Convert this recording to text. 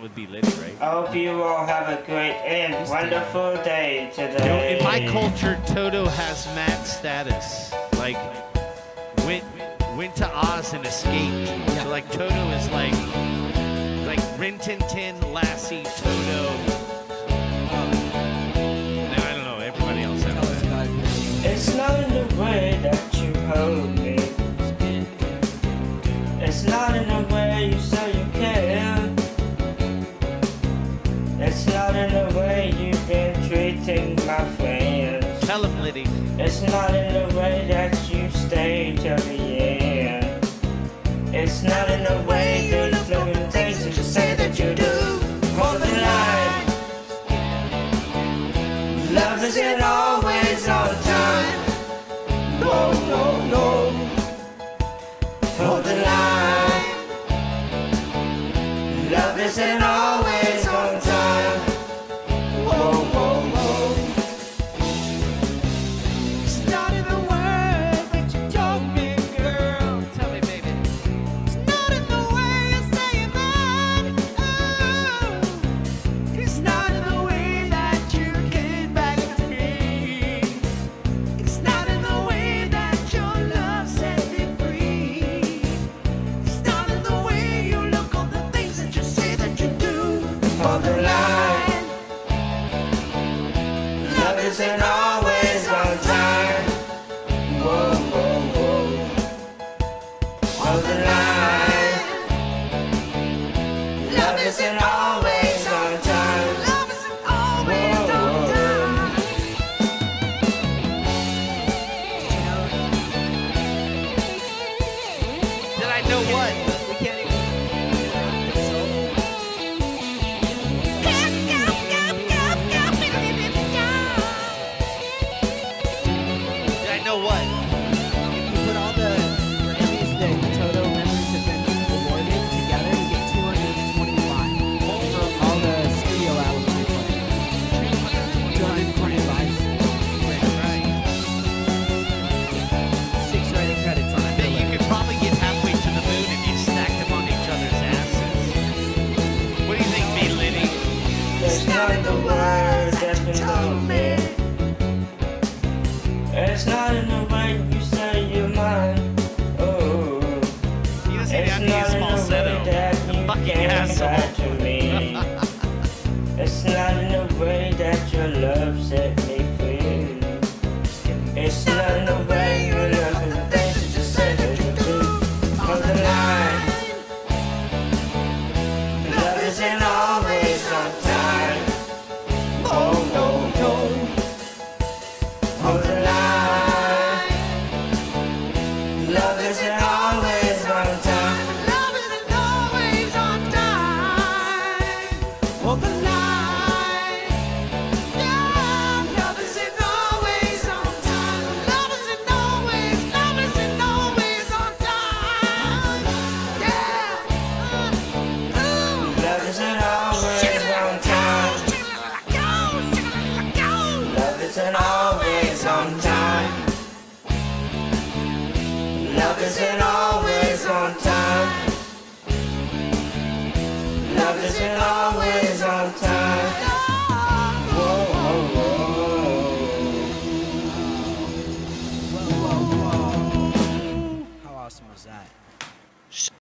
would be Liddy, right? I hope you all have a great and wonderful day You know, today. in my culture, Toto has mad status. Like, went went to Oz and escaped. So like Toto is like like Rin Tin Tin, Lassie, Toto. In the way you've been treating my friends. Tell him, Liddy. It's not in the way that you stay till the end. It's not in the way you look at things that you say that you do. Hold the line. Love isn't always on time. No, no, no. Hold the line. Love isn't always Hold the line. Love isn't always on time. Whoa, whoa, whoa. Hold the line. Love isn't always know what? You put all the Grammys that Toto members have been awarded together, you get 225 for all the studio albums they played. 225. Six writing credits on I bet you could probably get halfway to the moon if you stacked them on each other's asses. What do you think, B. Liddy? It's not the word that you told me. It's not in the way you say you're mine. Oh, you just it's not in the way that you fucking gave back to me. it's not in the way that your love set me free. It's not in the way you love the things you just said that you do. Hold the line. Love isn't always on time. Oh no no. Hold the on time. Love isn't always on time. Love isn't always.